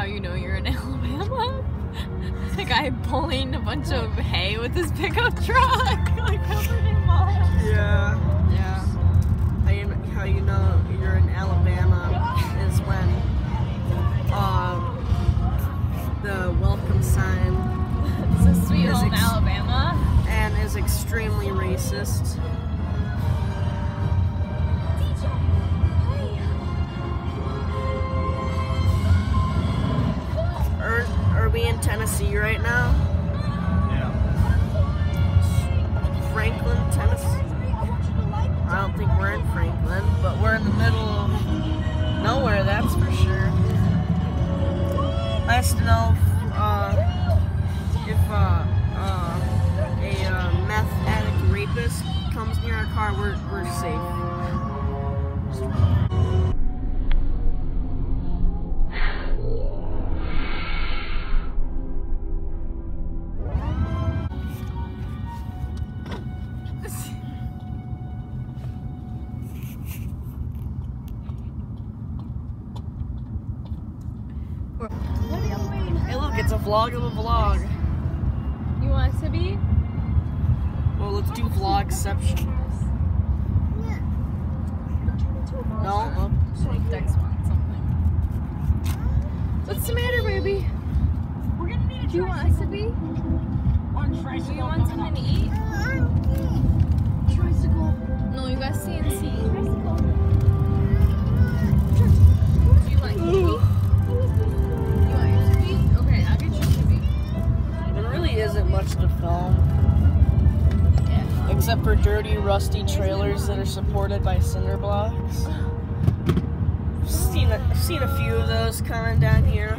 how you know you're in Alabama? the guy pulling a bunch of hay with his pickup truck, like covered in. Yeah. Yeah. How you know you're in Alabama is when um, the welcome sign. It's a sweet old ex- Alabama. And is extremely racist. Tennessee right now? Yeah. Franklin, Tennessee? I don't think we're in Franklin, but we're in the middle of nowhere, that's for sure. Nice to know if, uh, if uh, uh, a uh, meth addict rapist comes near our car, we're, we're safe. Hey, look, it's a vlog of a vlog. You want us to be? Well, let's do vlogception. No, look. Like Dex wants something. What's the matter, baby? We're gonna need a Do you want us to be? Do you want something to eat? Except for dirty, rusty trailers that are supported by cinder blocks. I've seen a, I've seen a few of those coming down here.